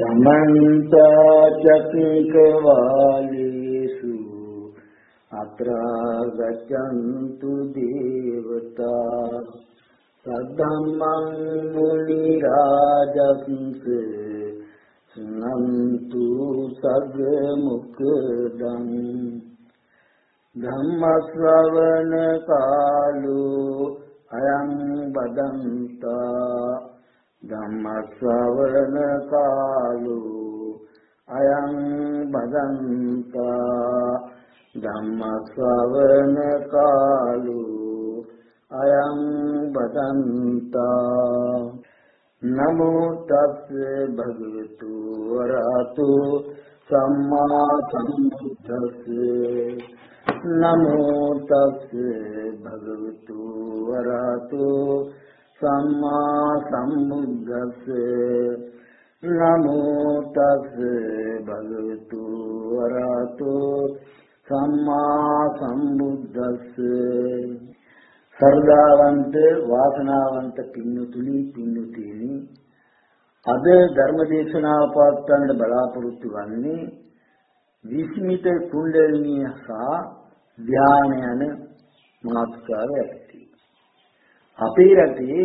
समन्ता चक्रवालेषु अत्रा गच्छन्तु देवता। सदमं मुनिराजंस शृणन्तु सद्मुखदम् धर्मश्रवणकालो अयं वदन्ता। බදන්තා ධම්මශ්‍රවණකාලෝ අයං බදන්තා ධම්මශ්‍රවණකාලෝ අයං බදන්තා නමෝ තස් භගවතු වරහතු සම්මා සම්බුද්දස්සේ නමෝ තස් භගවතු වරහතු සම්මා සම්බුද්දස්ස නමෝ තස් භගවතු වරහතු සම්මා සම්බුද්දස්ස සර්දාවන්ත වාසනාවන්ත පින්නතුනි පින්නතිනි අද ධර්ම දේශනාව පවත්වන්න බලාපොරොත්තු වෙන්නේ විස්මිත කුණ්ඩලිනිය සහ ධානය යන මාතෘකාව ඇති. අපේ රටේ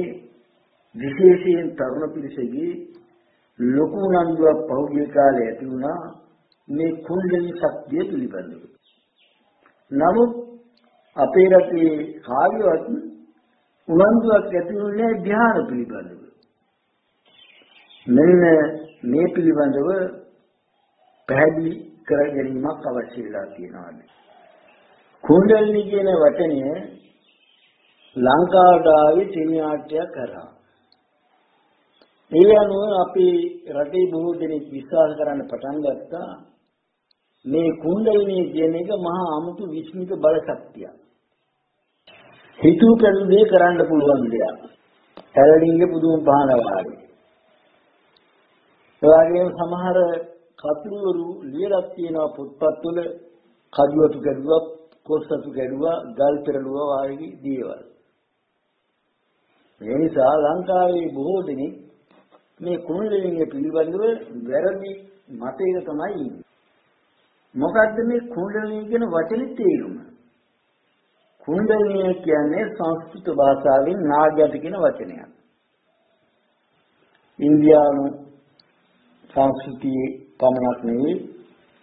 විශේෂයෙන් තරුණ පිරිසගේ ලොකු උනන්දුවක් පහුගිය කාලේ ඇති වුණා මේ කුණ්ඩලිනී ශක්තිය පිළිබඳව. නමුත් අපේ රටේ කාර්යවත් උනන්දුවක් ඇති වුණේ ධ්‍යාන පිළිබඳව. මෙන්න මේ පිළිබඳව පැහැදිලි කර ගැනීමක් අවශ්‍ය වෙලා තියෙනවා. කුණ්ඩලිනී කියන වචනය ලංකාවට ආවේ ටෙලිනාට්‍යයක් කරා. ඒ අනුව අපේ රටේ බොහෝ දෙනෙක් විශ්වාස කරන්න පටන් ගත්තා මේ කුණ්ඩලිනී කියන එක මහා අමුතු විස්මිත බල ශක්තියක්. හිතුව ප්‍රතිදේ කරන්න පුළුවන් දෙයක්. හැරඩින්ගේ පුදුම පහන වාගේ. ඒ වගේම සමහර කතුරුවරු ලියලා තියෙනවා පොත්පත්වල කඩුවතු ගැඩුවා කොස්සතු ගැඩුවා ගල් පෙරළුවා වගේ දේවල්. ඒ නිසා ලංකාවේ බොහෝ දෙනෙක් මේ කුණ්ඩලිනිය පිළිබඳව වැරදි මතයක තමයි ඉන්නේ. මොකද්ද මේ කුණ්ඩලිනිය කියන වචනේ තේරුම? කුණ්ඩලිනිය කියන්නේ සංස්කෘත භාෂාවෙන් නාගයට කියන වචනයක්. ඉන්දියානු සංස්කෘතියේ පමණක් නෙවෙයි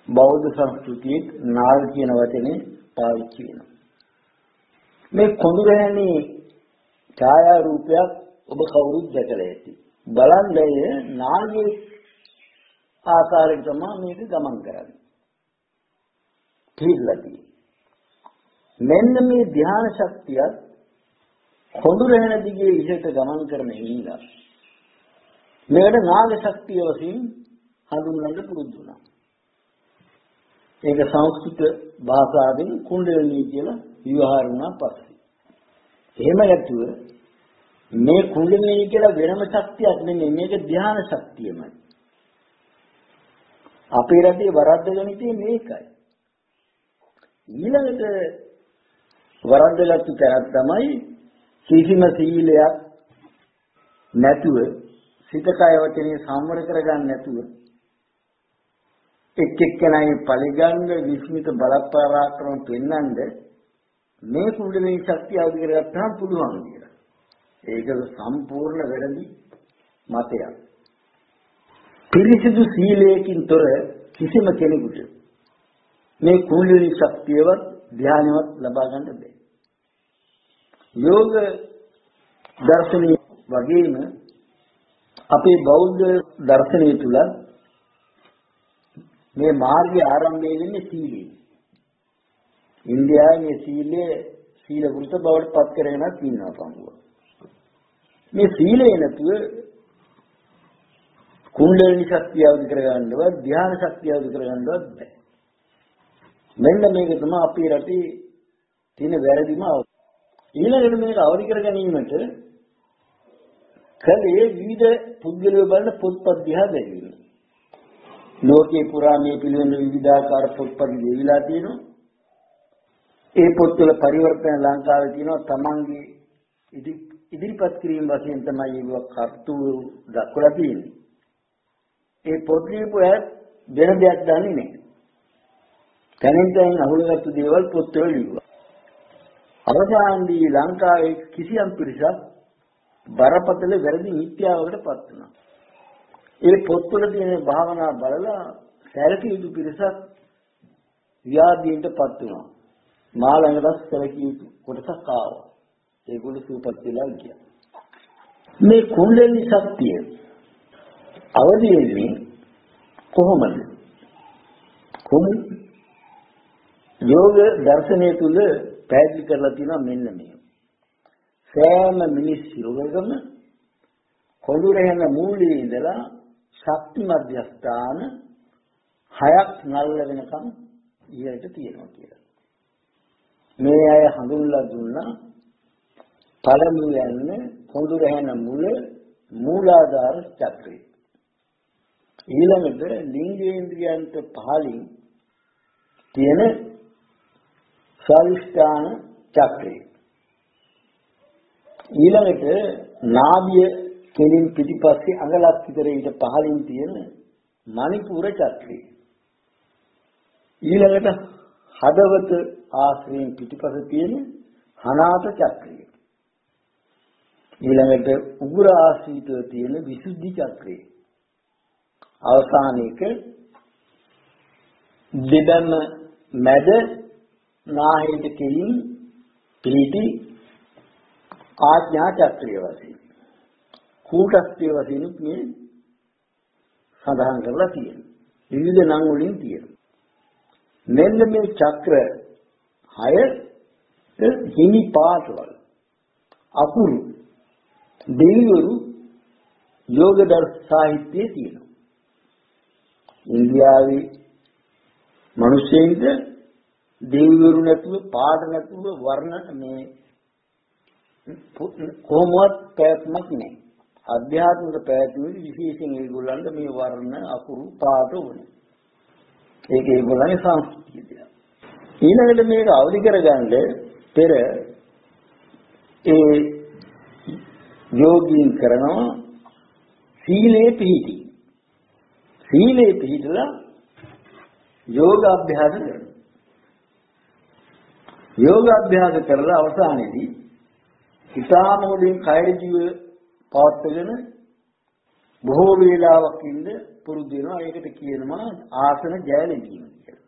බෞද්ධ සංස්කෘතියේ නාග කියන වචනේ පාවිච්චි වෙනවා. මේ කොඳුරෑනේ ඡායා රූපයක් ඔබ කවුරුත් දැකලා ඇති. බලන්නේ නාගයේ ආකාරයෙන් තමයි මේක ගමන් කරන්නේ. පිළිලදී. මෙන්න මේ ධ්‍යාන ශක්තියත් කොඳුරෑන දිගේ ඉහළට ගමන් කරන හින්දා මේකට නාග ශක්තිය වශයෙන් හඳුන්වන්න පුරුදු වුණා. ඒක සංස්කෘත භාෂාවෙන් කුණ්ඩලිනී කියලා විවහාර වුණා පස්සේ. එහෙම නැතුව මේ කුණ්ඩලිනී කියලා වෙනම ශක්තියක් නෙමෙයි මේක ධ්‍යාන ශක්තියමයි. අපේ රටේ වරද්දගෙන තියෙන්නේ මේකයි. ඊළඟට වරද්දගත්තු තැනක් තමයි කිසිම සීලයක් නැතුව සිත කය වචනේ සංවර කරගන්න නැතුව එක් එක්කෙනාගේ පරිගන්න විස්මිත බලපෑරාක්‍රම පෙන්වන්න මේ කුණ්ඩලිනී ශක්තිය අවදි කරගත්තාම පුළුවන් කියලා. ඒක සම්පූර්ණ වැරදි මතයක්. පිරිසිදු සීලයකින් තොර කිසිම කෙනෙකුට මේ කුණ්ඩලිනී ශක්තියවත් ධානයවත් ලබා ගන්න බැහැ. යෝග දර්ශනීය වගේම අපේ බෞද්ධ දර්ශනය තුල මේ මාර්ගය ආරම්භය වෙන්නේ සීලයෙන්. ඉන්දියාවේ මේ සීලය සීල වෘත බවට පත් කරගෙනත් ඉන්නවා පංගුව. මේ සීලය නැතුව කුණ්ඩලිනි ශක්තිය අවදි කරගන්නවත් ධ්‍යාන ශක්තිය අවදි කරගන්නවත් බෑ. මෙන්න මේක තමයි අපේ රටේ තියෙන වැරදිම ඊළඟට මේක අවදි කර ගැනීමට කලේ විවිධ පුද්ගලයෝ බලන පොත්පත් දිහා බැලීම. ලෝකේ පුරා මේ පිළිවෙල විවිධාකාර පොත්පත් ලියවිලා තියෙනවා. ඒ පොත්වල පරිවර්තන ලංකාවේ තියෙනවා තමන්ගේ ඉදිරිපත් කිරීම වශයෙන් තමයි ඒක කර්තෘ දක්වලා තියෙන්නේ. ඒ පොත් ලියපු අය වෙන දෙයක් දන්නේ නැහැ. තනින් තනින් අහුලගත්තු දේවල් පොත්වල ලියුවා. අවසානදී ලංකාවේ කිසියම් පිරිසක් බරපතල වැරදි මිත්‍යාවකට පත් වුණා. ඒ පොත්වල තියෙන භාවනා බලලා සැලකිය යුතු පිරිසක් ව්‍යාධීන්ට පත් වුණා. මා ළඟට සැලකිය යුතු කොටසක් ආවා. ඒගොල්ලෝ සූපත් වෙලා ගියා. මේ කුණ්ඩලි ශක්තිය අවදි වෙන්නේ කොහොමද? කොහොමද? යෝග දර්ශනය තුල පැහැදිලි කරලා තියෙනවා මෙන්න මේ. සෑම මිනිස් සිරුරකම කොළු රැහෙන මූලයේ ඉඳලා ශක්ති මධ්‍යස්ථාන හයක් නල්ල වෙනකම් ඉහළට තියෙනවා කියලා. මේ අය හඳුන්ලා දුන්නා පළමු යන්නේ කොඳු රැහෙන මුල මූලාධාර චක්‍රය. ඊළඟට ලිංගේන්ද්‍රයන්ට පහලින් තියෙන ස්වාදිෂ්ඨාන චක්‍රය. ඊළඟට නාභිය කෙලින් පිටිපස්සේ අඟලක් විතර ඊට පහලින් තියෙන මණිපුර චක්‍රය. ඊළඟට හදවත ආශ්‍රයෙන් පිටිපස තියෙන හනාත චක්‍රය. ඊළඟට උගුර ආශ්‍රිතව තියෙන විසුද්ධි චක්‍රය. අවසානයේක දෙබැම මැද නාහයට කෙලින් පිළිටි ආඥා චක්‍රිය වශයෙන් කූටස්ත්‍ය වශයෙන් මේ සඳහන් කරලා තියෙනවා. විවිධ නම් වලින් තියෙනවා. මෙන්න මේ චක්‍ර හය හිමි පාටවල අකුරු දෙවිවරු යෝග දර්ශ සාහිත්‍යයේ තියෙනවා. ඉන්දියාවේ මිනිස්සුන්ට දෙවිවරු නැතුව පාට නැතුව වර්ණ මේ කොහොමවත් පැවැත්මක් නැහැ. අධ්‍යාත්මික පැවැත්මේදී විශේෂයෙන් ඒගොල්ලන්ට මේ වර්ණ අකුරු පාට ඕනේ. ඒක ඒගොල්ලන්ගේ සංස්කෘතිය දෙයක්. ඊළඟට මේක අවදි කරගන්න පෙර ඒ යෝගීන් කරනවා සීලේ පිහිටි. සීලේ පිහිටලා යෝග අභ්‍යාස කරනවා. යෝග අභ්‍යාස කරලා අවසානයේදී ඊටාම හොඳින් කයර ජීව පවත්වගෙන බොහෝ වේලාවක් ඉඳ පුරුදු වෙනවා. ඒකට කියනවා ආසන ජය ලැබීම කියලා.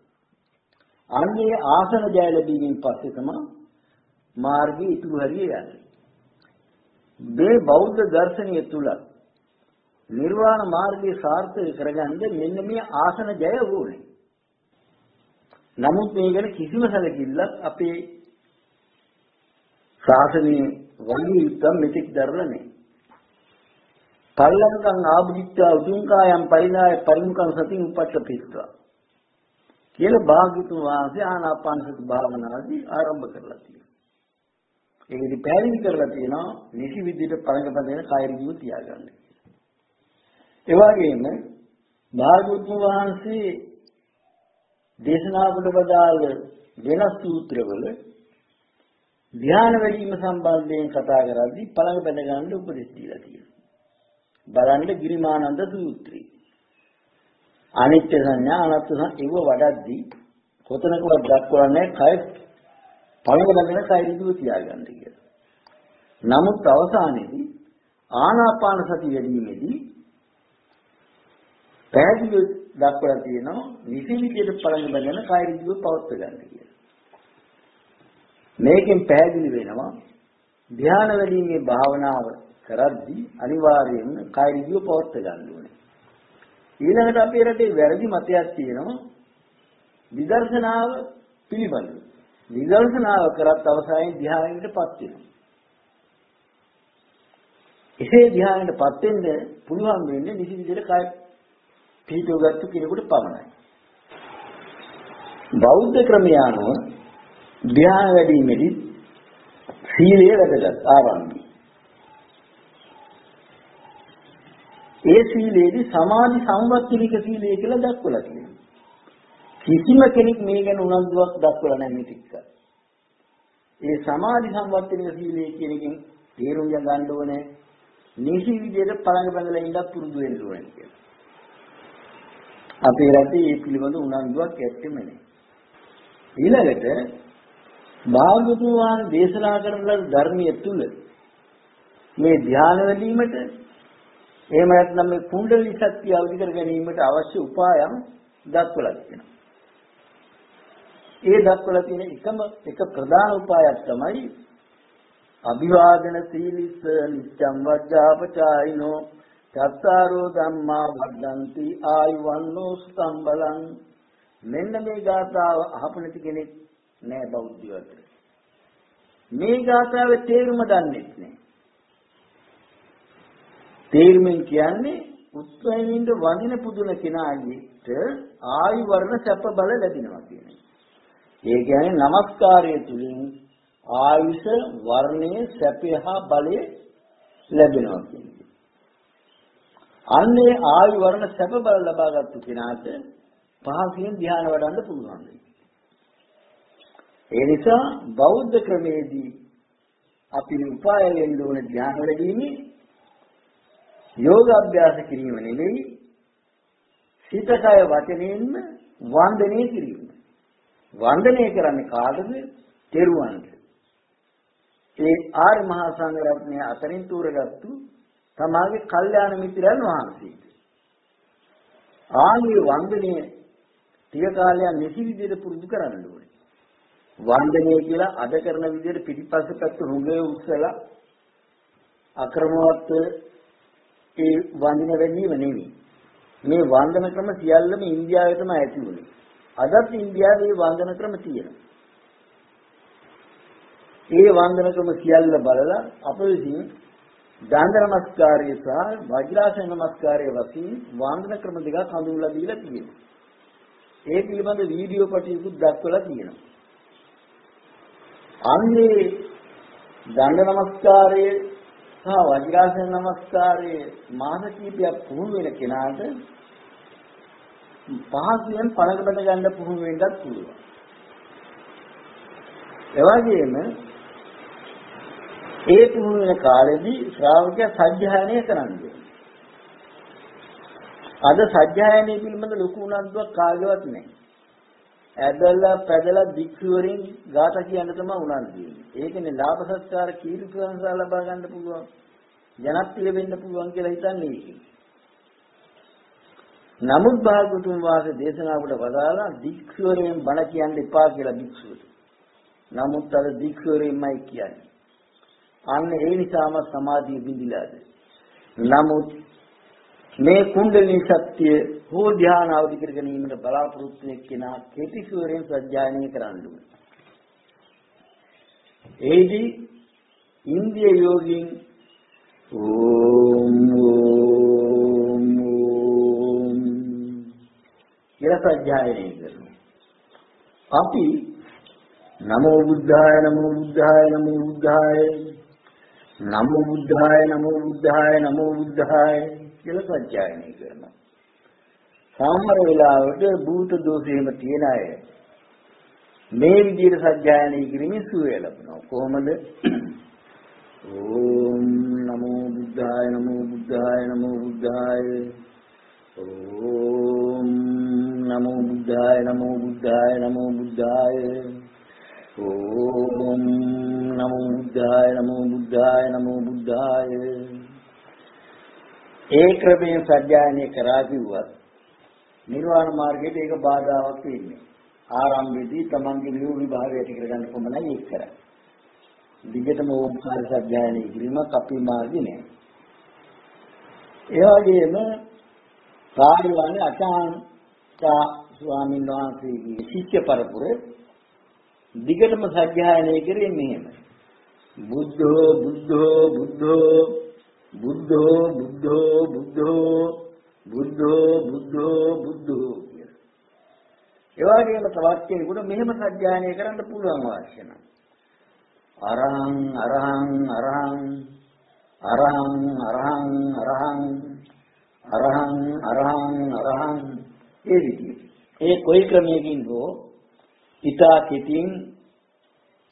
අන්නේ ආසන ජය ලැබීමෙන් පස්සේ තමයි මාර්ගයේ ඉතුරු හරිය යන්නේ. මේ බෞද්ධ දර්ශනය තුල නිර්වාණ මාර්ගයේ සාර්ථක කරගන්න මෙන්න මේ ආසන ජය ඕනේ. නමුත් මේ ගැන කිසිම සැලකිල්ලක් අපේ ශාසනයේ වගේ උත්තම මෙතෙක් දරලා නැහැ. පල්ලංකං ආභිච්ඡා උතුංකායම් පරිණාය පරිමුඛං සතින් උපට්ඨපිත්වා කියලා භාග්‍යතුන් වහන්සේ ආනාපාන සති භාවනාවේදී ආරම්භ කරලා තියෙනවා. ඒකෙදි පැහැදිලි කරලා තියෙනවා නිසි විදිහට පරඟපදේන කාය ඍජුව තියාගන්න. ඒ වගේම භාග්‍යතුන් වහන්සේ දේශනා කොට බදාළ වෙනස් සූත්‍රවල ධ්‍යාන වැඩිම සම්බන්ධයෙන් කතා කරද්දී පළඟ බැඳ ගන්න උපදෙස් දීලා තියෙනවා. බලන්න ගිරිමානන්ද සූත්‍රය. අනිත්‍ය සංඥා අනාත්ම සංඥා ඒව වඩද්දී කොතනකවත් දක්වන්නේ කය පළඟ බැඳගෙන කය ඍජුව තියාගන්න කියලා. නමුත් අවසානයේදී ආනාපාන සති වැඩිීමේදී පැහැදිලි දක්වලා තියෙනවා නිසි විදියට පළඟ බඳගෙන කාය ඍජුව පවත්ව ගන්න කියලා. මේකෙන් පැහැදිලි වෙනවා ධ්‍යාන වැඩිීමේ භාවනාව කරද්දී අනිවාර්යයෙන්ම කාය ඍජුව පවත්ව ගන්න ඕනේ. ඊළඟට අපේ රටේ වැරදි මතයක් තියෙනවා විදර්ශනාව පිළිබඳව. විදර්ශනාව කරත් අවසානයේ ධ්‍යානයටපත් වෙනවා. එසේ ධ්‍යානයටපත් වෙන්න පුළුවන් වෙන්නේ නිසි විදිහට කාය පිළිතුගත්තු කෙනෙකුට පමණයි. බෞද්ධ ක්‍රමය අනුව ධ්‍යාන වැඩිමේදී සීලය වැදගත් ආරම්භයි. ඒ සීලේදී සමාධි සංවත්තිනික සීලය කියලා දක්වලා තියෙනවා. කිසිම කෙනෙක් මේ ගැන උනන්දුවක් දක්වලා නැහැ මේක. ඒ සමාධි සංවත්තිනික සීලය කියන එකෙන් තේරුම් ගන්න ඕනේ නිසි විදිහට පළඟ බඳලා ඉඳලා පුරුදු වෙන්න ඕනේ කියලා. අපේ රටේ මේ පිළිබඳ උනන්දුවක් ඇත්තෙම නැහැ. ඊළඟට භාගතුන් වහන්සේ දේශනා කරන ලද ධර්මයේ තුල මේ ධ්‍යාන වැඩිවීමට එහෙම නැත්නම් මේ කුණ්ඩලී ශක්තිය අවදි කර ගැනීමට අවශ්‍ය උපායම් දක්වලා තියෙනවා. ඒ දක්වලා තියෙන එකම එක ප්‍රධාන උපායක් තමයි අභිවාදන සීලිස්ස නිච්ඡම් වජ්ජාපචායිනෝ චත්තාරෝ ධම්මා වද්දන්ති ආයුවන්නෝ සම්බලං මෙන්න මේ ගාථාව අහපු නැති කෙනෙක් නෑ බෞද්ධයෝ අතර මේ ගාථාවේ තේරුම දන්නේ නැහැ තේරුමින් කියන්නේ උත්සවයෙන්ද වඳින පුදුන කෙනාට ආයු වර්ණ සැප බල ලැබෙනවා කියන එක. ඒ කියන්නේ নমස්කාරය තුලින් ආයුෂ වර්ණයේ සැපය හා බලය ලැබෙනවා කියන එක. අන්නේ ආයු වර්ණ සැප බල ලබාගත්තු කෙනාට පහසුවෙන් ධ්‍යාන වඩන්න පුළුවන්. ඒ නිසා බෞද්ධ ක්‍රමේදී අපි උපාය වෙන්න ඕන ධ්‍යාන වලදීනේ යෝග අභ්‍යාස කිරීම නෙවෙයි සිත කය වචනයෙන්ම වන්දනය කිරීම. වන්දනය කරන්නේ කාටද? තෙරුවන්ට. ඒ ආර්ය මහා සංඝ රත්නය අතරින් තෝරගත්තු තමාගේ කල්යාණ මිත්‍රයන් වහන්සේට. ආගේ වන්දනය ටික කාලයක් නිසි විදිහට පුරුදු කරන්න ඕනේ. වන්දනය කියලා අද කරන විදිහට පිටිපස්ස පැත්ත රුඟේ උස්සලා අක්‍රමවත් ඒ වන්දන වෙන්නේම නෙවෙයි. මේ වන්දන ක්‍රම සියල්ලම ඉන්දියාවේ තමයි ඇති වුනේ. අදත් ඉන්දියාවේ වන්දන ක්‍රම තියෙනවා. ඒ වන්දන ක්‍රම සියල්ල බලලා අප විසින් දණ්ඩ නමස්කාරය සහ වජ්‍රාසන නමස්කාරය වශයෙන් වන්දන ක්‍රම දෙකක් හඳුන්වලා දීලා තියෙනවා. ඒ පිළිබඳ වීඩියෝ පටියකුත් දක්වලා තියෙනවා. අන්නේ දණ්ඩ නමස්කාරයේ සහ වජ්‍රාසන නමස්කාරයේ මාස කීපයක් පුහුණු වෙන කෙනාට පහසුවෙන් පළකට ගන්න පුහුණු වෙන්නත් පුළුවන්. එවැගේම ඒ පුහුණු වෙන කාලෙදී ශ්‍රාවකයා සත්‍යයනය කරන්නේ. අද සත්‍යයනය පිළිබඳ ලොකු උනන්දුවක් කාගේවත් නැහැ. ඇදලා පැදලා භික්ෂුවරින් ගාත කියන්න තමයි උනන්දු වෙන්නේ. ඒකනේ ලාභ සත්කාර කීර්ති ප්‍රශංසා ලබා ගන්න පුළුවන්. ජනප්‍රිය වෙන්න පුළුවන් කියලා හිතන්නේ ඒකයි. නමුත් භාගතුන් වහන්සේ දේශනාවට වදාලා භික්ෂුවරෙන් බණ කියන්න එපා කියලා භික්ෂුවට. නමුත් අර භික්ෂුවරෙන්මයි කියන්නේ. අන්න ඒ නිසාම සමාධිය බිඳිලාද. නමුත් මේ කුණ්ඩලිනී ශක්තිය හෝ ධ්‍යාන අවදි කර ගැනීමට බලාපොරොත්තු වෙන කෙනා කෙටි සුවරෙන් සත්‍යයනය කරන්න ඕනේ. ඒදී ඉන්දිය යෝගින් ඕම් ඕම් ඕම් කියලා සත්‍යයනය කරනවා. අපි නමෝ බුද්ධාය නමෝ බුද්ධාය නමෝ බුද්ධාය නමෝ බුද්ධාය නමෝ බුද්ධාය නමෝ බුද්ධාය කියලා සත්‍යයනය කරනවා. සාමර වෙලාවට භූත දෝෂෙම තියෙන අය මේ විදිහට සත්‍යයනය කිරීමෙන් සුවය ලබනවා. කොහොමද? ඕම් නමෝ බුද්ධාය නමෝ බුද්ධාය නමෝ බුද්ධාය ඕම් නමෝ බුද්ධාය නමෝ බුද්ධාය නමෝ බුද්ධාය ඕම් නමෝ බුද්ධාය නමෝ බුද්ධාය නමෝ බුද්ධාය ඒ ක්‍රමයෙන් සත්‍යයනය කරා කිව්වත් නිර්වාණ මාර්ගයට ඒක බාධාවක් වෙන්නේ. ආරම්භයේදී තමන්ගේ නියම විභාගය ඇති කරගන්න කොමනයි ඒක කරන්නේ. දිගටම ඕම්කාර සත්‍යයනය කිරීමක් අපේ මාර්ගේ නෑ. ඒ වගේම සාරිවාණි අචාන්තා ස්වාමීන් වහන්සේගේ ශිෂ්‍ය පරපුරේ දිගටම සත්‍යයනය කරේ මෙහෙම. බුද්ධෝ බුද්ධෝ බුද්ධෝ බුද්ධෝ බුද්ධෝ බුද්ධෝ බුද්ධෝ බුද්ධෝ බුද්ධෝ කියලා. ඒ වගේම තවත් කෙනෙකුට මෙහෙම සත්‍යයනය කරන්න පුළුවන් අවශ්‍ය නම් අරහං අරහං අරහං අරහං අරහං අරහං අරහං අරහං අරහං ඒ විදිහට. ඒ කොයි ක්‍රමයකින් හෝ ඊතා කිතින්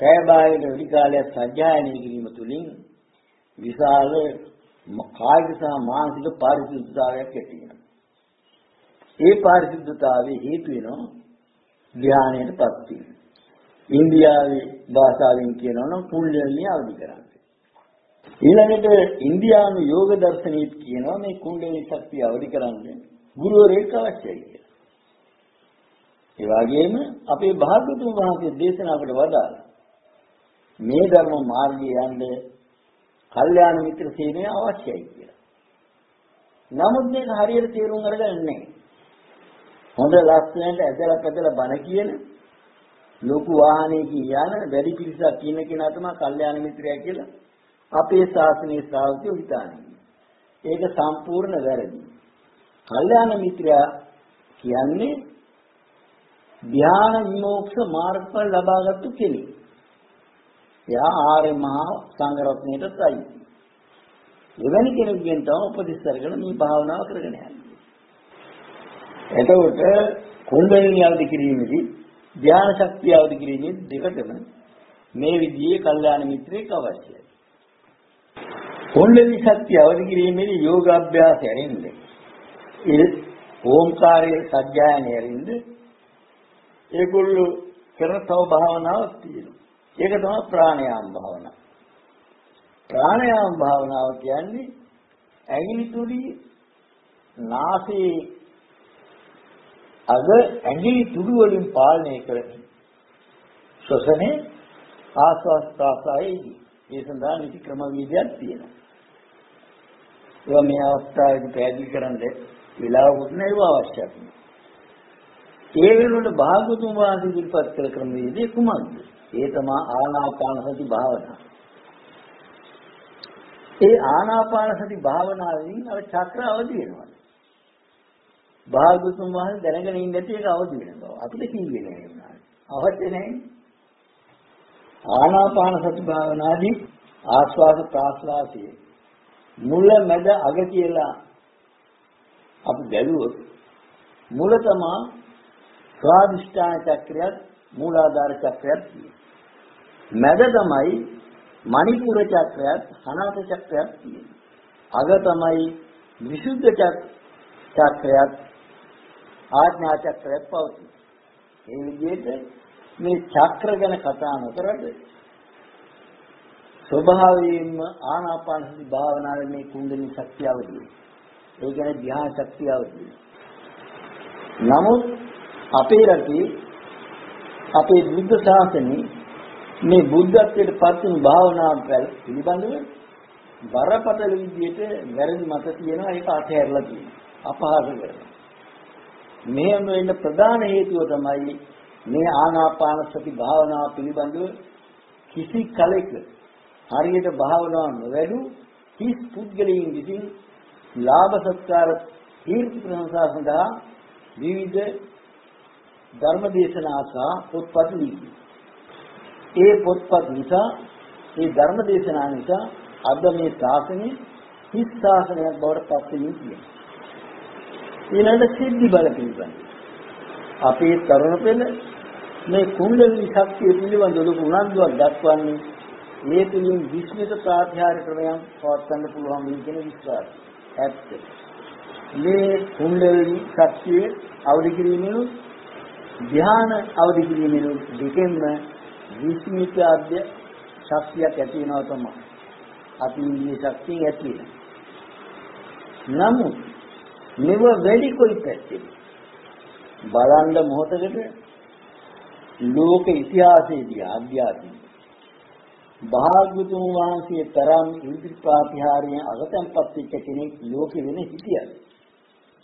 පැය බාහිර වැඩි කාලයක් සත්‍යයනය කිරීම තුළින් විශාල කායික සහ මානසික පාරිශුද්ධතාවයක් ඇති වෙනවා. ඒ පාරිශුද්ධතාවයේ හේතු වෙනවා ධානයටපත් වීම. ඉන්දියාවේ භාෂාවෙන් කියනවා නම් කුණ්ඩලිනිය අවදි කරන්නේ. ඊළඟට ඉන්දියානු යෝග දර්ශනීය කියනවා මේ කුණ්ඩලිනී ශක්තිය අවදි කරන්නේ ගුරුවරයෙක් අවශ්‍යයි කියලා. ඒ වගේම අපේ භාගතුන් වහන්සේ දේශනාවට වදාළා මේ ධර්ම මාර්ගයේ යන්නේ කල්යාණ මිත්‍ර සේනය අවශ්‍යයි කියලා. නමුත් මේක හරියට තේරුම් අරගන්නේ නැහැ. හොඳ ලස්සනට ඇදලා පැදලා බණ කියන ලොකු වාහනයකින් යන වැඩි පිරිසක් ඉන්න කෙනා තමයි කල්යාණ මිත්‍රයා කියලා අපේ ශාසනයේ ශ්‍රාවකයෝ හිතන්නේ. ඒක සම්පූර්ණ වැරදි. කල්යාණ මිත්‍රයා කියන්නේ ධ්‍යාන විමෝක්ෂ මාර්ගඵල ලබාගත්තු කෙනෙක්. එයා ආර්ය මහා සංඝරත්නයටයි. එවැනි කෙනෙකුගෙන් තමයි උපදෙස් අරගෙන මේ භාවනාව කරගෙන යන්නේ. එතකොට කුණ්ඩලිනී අවදි කිරීමේදී ධ්‍යාන ශක්තිය අවදි කිරීමේ දෙකටම මේ විදිහේ කල්යාණ මිත්‍රයෙක් අවශ්‍යයි. කුණ්ඩලිනී ශක්තිය අවදි කිරීමේදී යෝගාභ්‍යාසය ඇරෙන්නේ. ඒ ඕම්කාරයේ සත්‍යයන්ය ඇරෙන්නේ ඒගොල්ලෝ කරන තව භාවනාවක් තියෙනවා. ඒක තමයි ප්‍රාණයාම භාවනාව. ප්‍රාණයාම භාවනාව කියන්නේ ඇඟිලි තුඩි නාසයේ අග ඇඟිලි තුඩු වලින් පාලනය කරමින් ශ්වසනේ ආස්වාස් ප්‍රාසායේදී ඒ සඳහා නිති ක්‍රම වේදයක් තියෙනවා. ඒවා මේ අවස්ථාවේදී පැහැදිලි කරන්න වෙලාවකුත් නැව අවශ්‍යයි. ඒ වෙනුවට භාගතුන් වහන්සේ ඉදිරිපත් කළ ක්‍රම වේදේ කුමක්ද? ඒ තමයි ආනාපාන සති භාවනාව. ඒ ආනාපාන සති භාවනාවෙන් අර චක්‍ර අවදි වෙනවා. භාගතුන් වහන්සේ දැනගෙන ඉන්න නැති එක අවදි වෙනවා. අපිට කිව්වේ නෑ. අවශ්‍ය නැහැ. ආනාපාන සති භාවනාදී ආස්වාද ප්‍රාස්වාසයේ මුල මැද අග කියලා අපි බැලුවොත් මුල තමයි ස්වාදිෂ්ඨාන චක්‍රයත් මූලාධාර චක්‍රයත් තියෙනවා. මැද තමයි මණිපුර චක්‍රයත් අනාථ චක්‍රයත් තියෙනවා. අග තමයි විසුද්ධ චක්‍රයත් ආඥා චක්‍රයත් පවතින. ඒ විදිහට මේ චක්‍ර ගැන කතා නොකරද ස්වභාවයෙන්ම ආනාපාන සති භාවනාවේ මේ කුණ්ඩලිනී ශක්තිය අවදි ඒ කියන්නේ ධ්‍යාන ශක්තිය අවදි නමුත් අපේ රටේ අපේ බුද්ධ ශාසනයේ මේ බුද්ධත්වයට පත් වුණු භාවනාව පිළිබඳව බරපතල විදිහට වැරදි මත තියෙනවා ඒක අතහැරලා තියෙනවා අපහාස කරනවා මෙහෙම වෙන්න ප්‍රධාන හේතුව තමයි මේ ආනාපාන සති භාවනාව පිළිබඳව කිසි කලෙක හරියට භාවනාව නොවැළු හිස් පුද්ගලයන් විසින් ලාභ සත්කාර කීර්ති ප්‍රශංසා සඳහා විවිධ ධර්ම දේශනා සහ පොත්පත් ලිවි. ඒ පොත්පත් නිසා ඒ ධර්ම දේශනා නිසා අද මේ ශාසනය හිස් ශාසනයක් බවට පත් වෙමින් තියෙනවා. ඊළඟ සිද්ධි බල පිළිබඳ. අපේ තරුණ පෙළ මේ කුණ්ඩලිනී ශක්තිය පිළිබඳ ලොකු උනන්දුවක් දක්වන්නේ මේ තුලින් විශ්මිත ප්‍රාත්‍යාර ක්‍රමයන් පවත්වන්න පුළුවන් වෙන කියන විශ්වාසය. ඇත්ත. මේ කුණ්ඩලිනී ශක්තිය අවදි කිරීමෙන් ධ්‍යාන අවදි කිරීමෙන් දෙකෙන්ම විස්මිත අධ්‍ය ශක්තියක් ඇති වෙනවා තමයි. අතීන්ද්‍රිය ශක්තිය ඇති වෙනවා. නමුත් මෙව වැඩි කොයි පැත්තේ බලන්න මොහොතකට ලෝක ඉතිහාසයේදී ආධ්‍යාත්මික භාග්‍යතුන් වහන්සේ තරම් ඉන්ද්‍ර ප්‍රාතිහාර්යයන් අගතම්පත් වෙච්ච කෙනෙක් ලෝකෙ වෙන හිටියද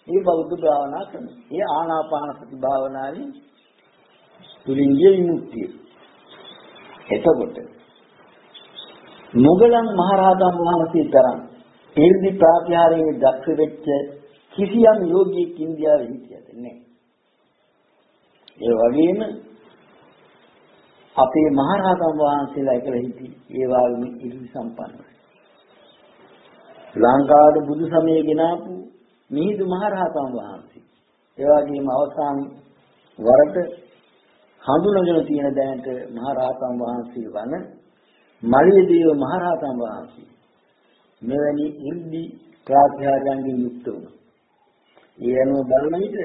මේ බෞද්ධ භාවනා ක්‍රම. ඒ ආනාපාන සති භාවනාවේ තුලින්ගේ විමුක්තිය. එතකොට මොගලන් මහරහතන් වහන්සේ තරම් ඉර්ධි ප්‍රාතිහාරයේ දක්ෂ වෙච්ච කිසියම් යෝගියෙක් ඉන්දියාවේ හිටියද නැහැ. ඒ වගේම අපේ මහරහතන් වහන්සේලා එකල හිටි ඒ වගේම ඉර්ධි සම්පන්නයි. ලංකාවේ බුදු සමයේ ගෙනාපු මිහිඳු මහරහතන් වහන්සේ. ඒ වගේම අවසාන වරට හඳුනගෙන තියෙන දැනට මහරහතන් වහන්සේ වන මලියදේව මහරහතන් වහන්සේ මෙවැනි ඉර්ධි ප්‍රාත්‍යාරයන්ගෙන් යුක්ත වුණා. ඒ අනුව බලන විට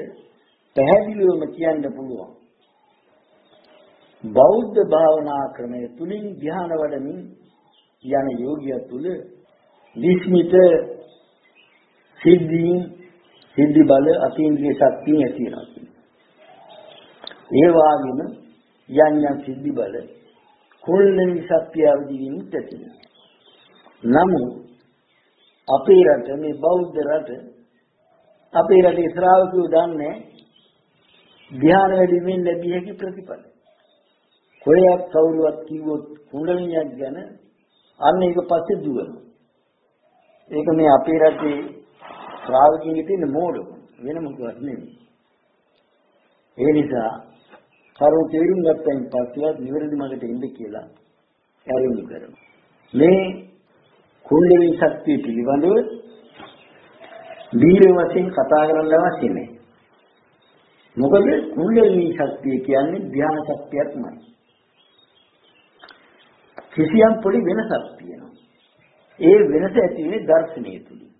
පැහැදිලිවම කියන්න පුළුවන්. බෞද්ධ භාවනා ක්‍රමය තුලින් ධ්‍යාන වඩමින් යන යෝගිය තුල විස්මිත සිද්ධීන් සිද්ධි බල අතීන්ද්‍රිය ශක්තිය ඇති වෙනවා. ඒ වගේම යම් යම් සිද්ධි බල කුල්ලෙන් ශක්තිය අවදීනුත් ඇති වෙනවා. නමුත් අපේ රට මේ බෞද්ධ රට අපේ රටේ ශ්‍රාවකයෝ දන්නේ ධ්‍යාන වැඩිමින් ලැබිය හැකි ප්‍රතිඵල. කොහේවත් කවුරුවත් කිව්වොත් කුණලියක් ගැන අන්න ඒක පස්සේ දුවනවා. ඒක මේ අපේ රටේ ශ්‍රාවකයන්ගේ තියෙන මෝඩකම වෙන මොකවත් නෙමෙයි. ඒ නිසා කරුණ තේරුම් ගත්තයින් පස්සෙවත් නිවැරදි මඟට එන්න කියලා ඇරෙන්නු කරනවා. මේ කුණ්ඩලී ශක්තිය පිළිබඳව දීර්ඝ වශයෙන් කතා කරන්න අවශ්‍ය නැහැ. මොකද කුණ්ඩලී ශක්තිය කියන්නේ ධ්‍යාන ශක්තියක්මයි. කිසියම් පොඩි වෙනසක් තියෙනවා. ඒ වෙනස ඇති වෙන්නේ දර්ශනය තුලින්.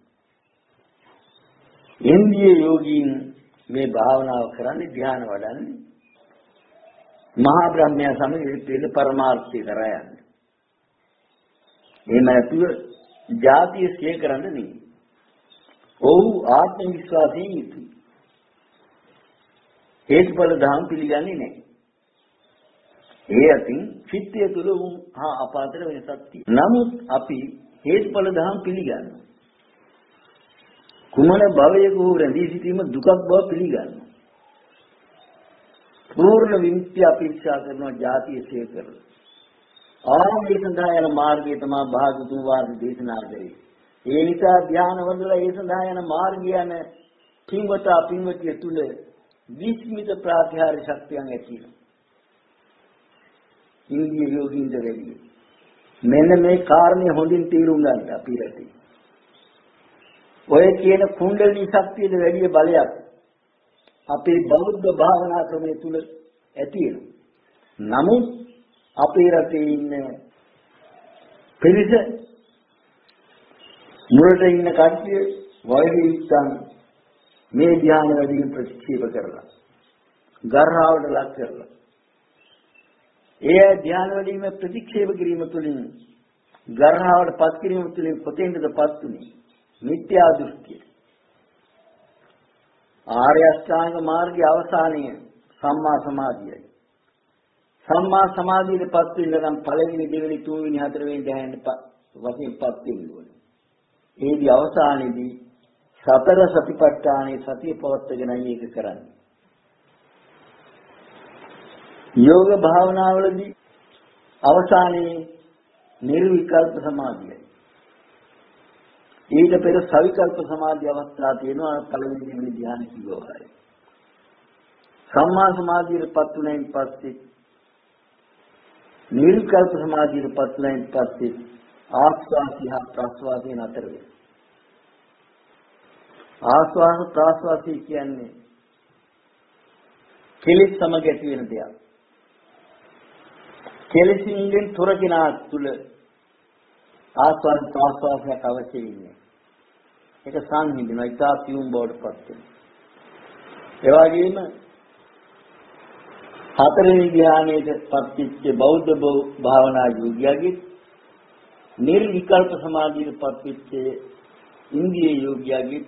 ඉන්දිය යෝගීන් මේ භාවනාව කරන්නේ ධ්‍යාන වඩන්නේ මහා බ්‍රහ්මයා සමග ඉතිරි පරමාර්ථය කරා යන්නේ. එහෙම නැතුව ಜಾතිය සිය කරන්න නෙමෙයි. ඔව් ආත්ම විශ්වාසයෙන් යුතුයි. හේතුඵල ධම් පිළිගන්නේ නැහැ. ඒ අතින් චිත්තය තුළ උන් හා අප අතර වෙනසක් තියෙනවා. නමුත් අපි හේතුඵල ධම් පිළිගන්නවා. කුමන භවයක වූ රැඳී සිටීම දුකක් බව පිළිගන්නවා. පූර්ණ විමුක්තිය අපේක්ෂා කරනවා ಜಾතිය ශේ කරලා. ආරම්භය සඳහා යන මාර්ගය තමයි භාගතුන් වාදී දේශනා කරේ. ඒ නිසා ධ්‍යාන වලලා ඒ සඳහා යන මාර්ගය යන පින්වතා පින්වතිය තුල විස්මිත ප්‍රාතිහාර්ය ශක්තියන් ඇති වෙනවා. ඉන්දිය යෝගින්ද වැඩි. මෙන්න මේ කාරණේ හොඳින් තේරුම් ගන්න අපි රටේ. ඔය කියන කුණ්ඩලිනී ශක්තියද වැඩි බලයක් අපේ බෞද්ධ භාවනා ක්‍රමය තුල ඇති නමුත් අපේ රටේ ඉන්න පිරිස මුලට ඉන්න කට්ටිය වෛරීත්තන් මේ ධ්‍යාන වැඩිම ප්‍රතික්ෂේප කරලා ගර්හාවට ලක් කරලා ඒ ධ්‍යාන වැඩිම ප්‍රතික්ෂේප කිරීම තුළින් ගර්හාවට පත් කිරීම තුළින් කොතෙන්දපත් උනේ මිත්‍යා දෘෂ්ටිය ආර්ය අෂ්ටාංග මාර්ගයේ අවසානය සම්මා සමාධියයි. සම්මා සමාධියටපත් වෙන්න නම් පළවෙනි දෙවෙනි තුන්වෙනි හතරවෙනි ධ්‍යානෙ වශයෙන්පත් වෙන්න ඕනේ. ඒදී අවසානයේදී සතර සතිපට්ඨානයේ සතිය පවත්වාගෙනයි ඒක කරන්නේ. යෝග භාවනාවලදී අවසානයේ නිර්විකල්ප සමාධියයි. ඊට පෙර සවිකල්ප සමාධි අවස්ථා තියෙනවා පළවෙනි දෙවෙනි ධ්‍යාන කිව්වා. සම්මා සමාධියටපත් උනයින් පස්සේ නිර්විකල්ප සමාධියටපත් උනයින් පස්සේ ආස්වාසිය ප්‍රස්වාසය නතර වෙනවා. ආස්වාස ප්‍රාස්වාසය කියන්නේ කෙලෙස් සමග ඇති වෙන දෙයක්. කෙලෙසින්ගෙන් තොර කෙනා තුල ආස්වාද ප්‍රාස්වාසයක් අවශ්‍ය වෙන්නේ. ඒක සංහිඳිනවා ඉතා පියුම් බවට පත් වෙනවා. ඒ වගේම හතරවෙනි ධ්‍යානයේ පත්‍ච්ච බෞද්ධ භාවනා යෝගියාගේ නිර්විකල්ප සමාධියට පත්‍ච්ච ඉන්දිය යෝගියාගේ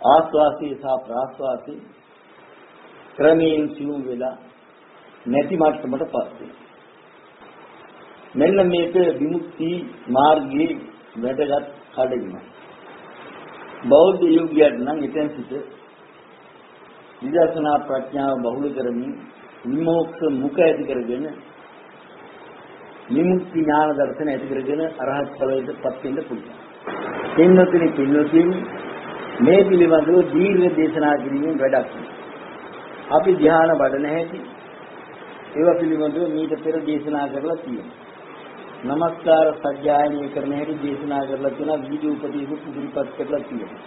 ආස්වාසී සහ ප්‍රාස්වාසී ක්‍රමයෙන් සිව් වෙලා නැති මට්ටමට පත් වෙනවා. මෙන්න මේක විමුක්ති මාර්ගයේ වැදගත් කඩිනක්. බෞද්ධ යෝගියන් නම් එතෙන් සිට විදර්ශනා ප්‍රඥාව බහුල කරමින් විමෝක්ෂ මුඛ ඇති කරගෙන විමුක්ති ඥාන දර්ශන ඇති කරගෙන අරහත් ඵලයටපත් වෙන්න පුළුවන්. පින්වතුනි පින්වතුනි මේ පිළිබඳව දීර්ඝ දේශනා කිරීමෙන් වැඩක් අපි ධ්‍යාන වඩන හැටි ඒවා පිළිබඳව මීට පෙර දේශනා කරලා තියෙනවා. নমස්කාර සජ්ජායනය කරන හැටි දේශනා කරලා තියෙනවා වීඩියෝ උපදේශ ඉදිරිපත් කරලා තියෙනවා.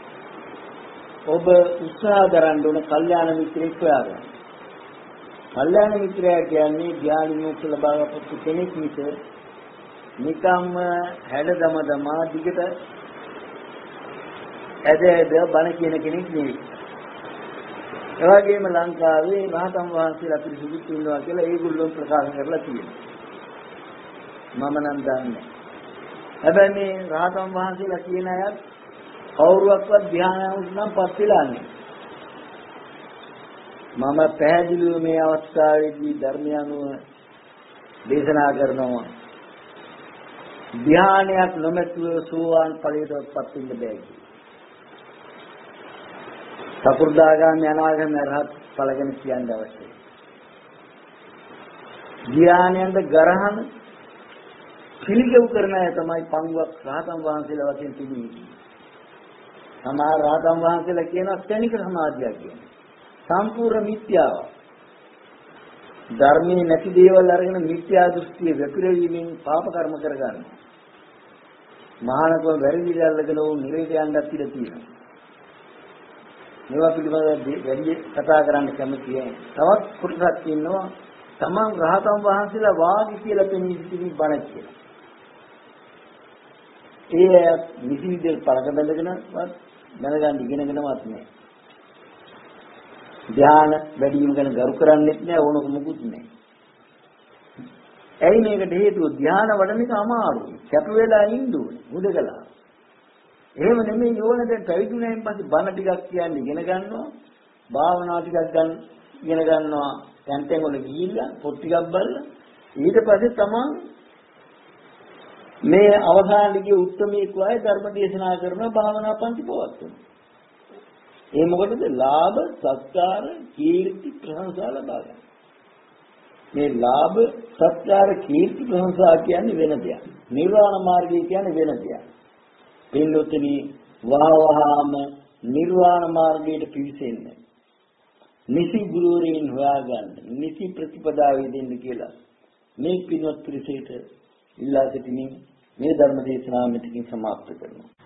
ඔබ උත්සාහ දරන්න ඕන කල්යාණ මිත්‍රෙක් හොයාගන්න. කල්යාණ මිත්‍රයා කියන්නේ ධ්‍යානියෝක් ලබාගත්තු කෙනෙක් මිස නිකම්ම හැඩදම දමා දිගට ඇද ඇද බණ කියන කෙනෙක් නෙවෙයි. ඒ වගේම ලංකාවේ රහතන් වහන්සේලා පිරිසුදුත් ඉන්නවා කියලා ඒගොල්ලෝ ප්‍රකාශ කරලා තියෙනවා. මම නම් දන්නේ. හැබැයි මේ රහතන් වහන්සේලා කියන අයත් කවුරුවක්වත් ධ්‍යානවුත් නම් පත් වෙලා නැහැ. මම පැහැදිලිව මේ අවස්ථාවේදී ධර්මය අනුව දේශනා කරනවා ධ්‍යානයක් නොමැතිව සෝවාන් ඵලයටපත් වෙන්න බෑ කියලා. සකු르දාගාමී අනාගාමී අරහත් ඵල ගැන කියන්න අවශ්‍යයි. ධ්‍යානයෙන්ද ගරහන පිළිගව් කරන අය තමයි පංගුවක් රහතන් වහන්සේලා වශයෙන් තිබෙන්නේ. සමහර රහතන් වහන්සේලා කියනවා ක්ෂණික සමාධිය කියන්නේ. සම්පූර්ණ මිත්‍යාවක්. ධර්මයේ නැති දේවල් අරගෙන මිත්‍යා දෘෂ්ටිය වැපිරවීමෙන් පාප කර්ම කරගන්නවා. මහානකම වැරදි ඉල්ලගෙන උන් නිරේත යන්නත් ඉඩ තියෙනවා. මේවා පිළිබඳව වැඩි කතා කරන්න කැමති නැහැ. තවත් කොටසක් ඉන්නවා තමන් රහතන් වහන්සේලා වාගි කියලා පෙනී සිටින බණ කියලා. ඒ නිසි විදිහට පළක බැඳගෙනවත් දැනගන්න ඉගෙනගෙනවත් නැහැ. ධ්‍යාන වැඩි වීම ගැන ගරු කරන්නේත් නැහැ ඕනක මුකුත් නැහැ. ඇයි මේකට හේතුව ධ්‍යාන වඩන එක අමාරුයි. කැප වෙලා ඉන්න ඕනේ මුදකලා. එහෙම නෙමෙයි ඕන දැන් පැවිදුණායින් පස්සේ බණ ටිකක් කියන්නේ ඉගෙන ගන්නවා. භාවනා ටිකක් ගන්න ඉගෙන ගන්නවා. දැන් තැන් වල ගිහිල්ලා පොත් ටිකක් බලලා ඊට පස්සේ තමන් මේ අවසානයේ උත්තරමී කුලයි ධර්ම දේශනා කරන භාවනා පන්ති පවත්වනවා. ඒ මොකටද? ලාභ, සත්කාර, කීර්ති, ප්‍රශංසා ලබා ගන්න. මේ ලාභ, සත්කාර, කීර්ති, ප්‍රශංසා කියන්නේ වෙන දෙයක්. නිර්වාණ මාර්ගය කියන්නේ වෙන දෙයක්. පින්නොතනි වහවහාම නිර්වාණ මාර්ගයට පිවිසෙන්න. නිසි ගුරුවරයන් හොයාගන්න, නිසි ප්‍රතිපදාවේ දෙන්න කියලා මේ පින්වත් පිරිසට ඉල්ලා සිටිනින් මේ ධර්ම දේශනාව මෙතකින් සමාප්ත කරනවා.